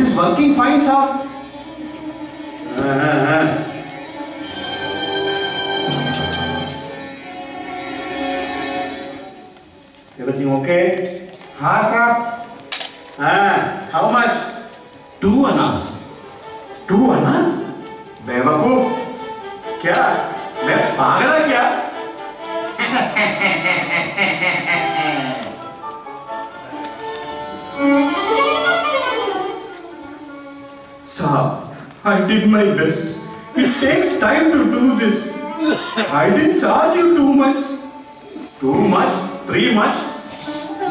It is working fine, sir. Uh -huh. Everything okay? Ha, sir. Ah, how much? Two annas. Two annas? बेवकूफ क्या मैं पागल है क्या did my best. It takes time to do this. I didn't charge you too much. Too much? Three much?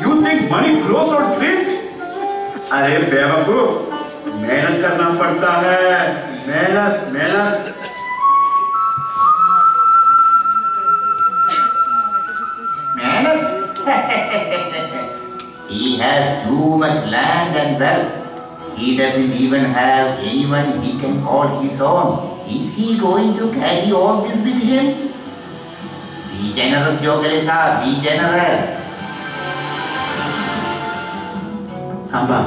You think money grows on trees? अरे बेवकूफ़ मेहनत करना पड़ता है मेहनत मेहनत he has too much land and wealth. He doesn't even have anyone he can call his own. Is he going to carry all this with him? Be generous, Jogalesa, be generous. Samba,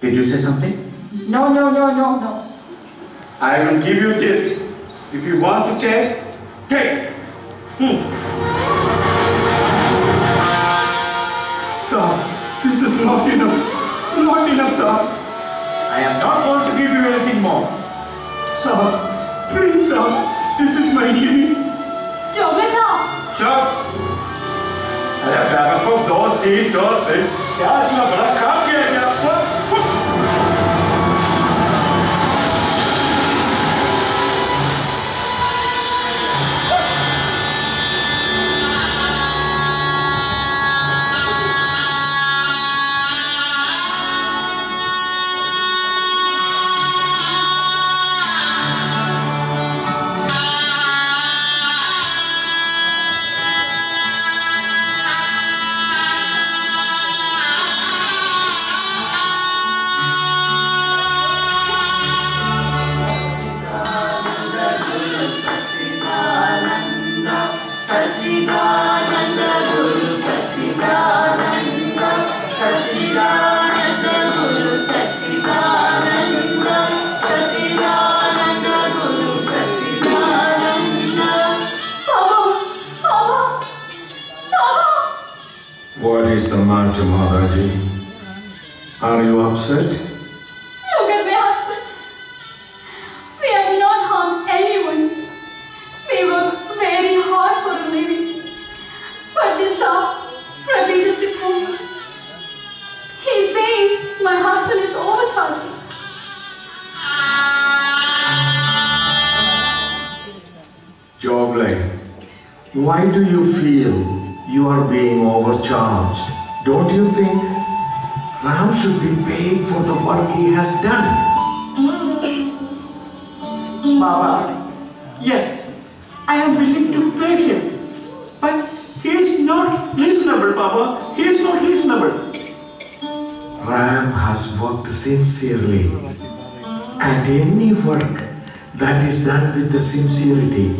did you say something? No, no, no, no, no. I will give you this. If you want to take, take. Hmm. Sir, this is not enough. Not enough, sir I am not going to give you anything more. Sir, please, sir. This is my living. Choubey साहब चुप अरे बेवकूफ दो तीन दो तीन क्या इतना बड़ा काम What is the matter, Madaji? Are you upset? He's my husband is overcharging. Jogley, why do you feel you are being overcharged? Don't you think Ram should be paid for the work he has done? Baba, yes, I am willing to pay him. But he is not reasonable, Baba. He is not reasonable. Ram has worked sincerely, and any work that is done with the sincerity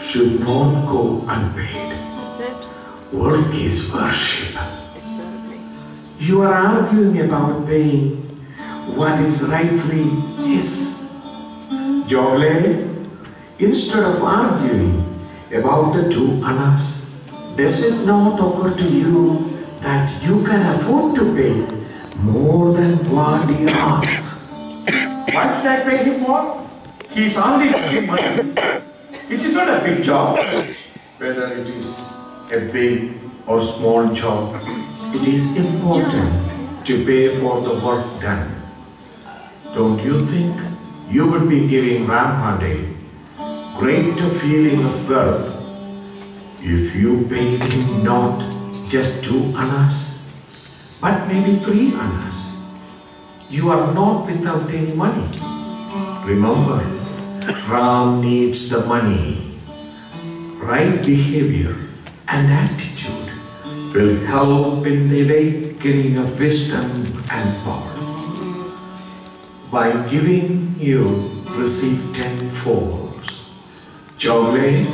should not go unpaid. Work is worship. You are arguing about paying what is rightfully his. Jogle, instead of arguing about the two annas, does it not occur to you that you can afford to pay more than what he asks? Why should I pay him more? He is only making money. It is not a big job. Whether it is a big or small job, it is important to pay for the work done. Don't you think you would be giving Rampande greater feeling of worth if you paid him not just two annas, but maybe three annas? You are not without any money. Remember, Ram needs the money. Right behavior and attitude will help in the awakening of wisdom and power. By giving, you receive tenfold. Jogle,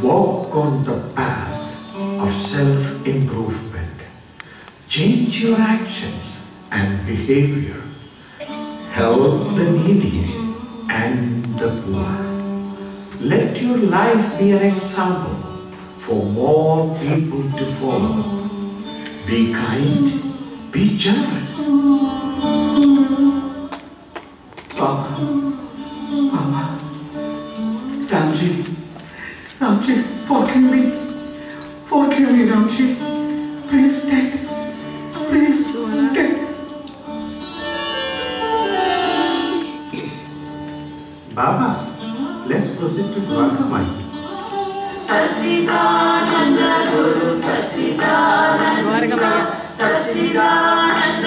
walk on the path of self-improvement. Change your actions and behavior help the needy and the poor. Let your life be an example for more people to follow. Be kind, be generous. Papa, Papa, Ramji, Ramji, forgive me. Forgive me, Ramji. Please take this. Baba, let's proceed to Dwarkamai. Sachidananda Guru Sachidananda Sachidananda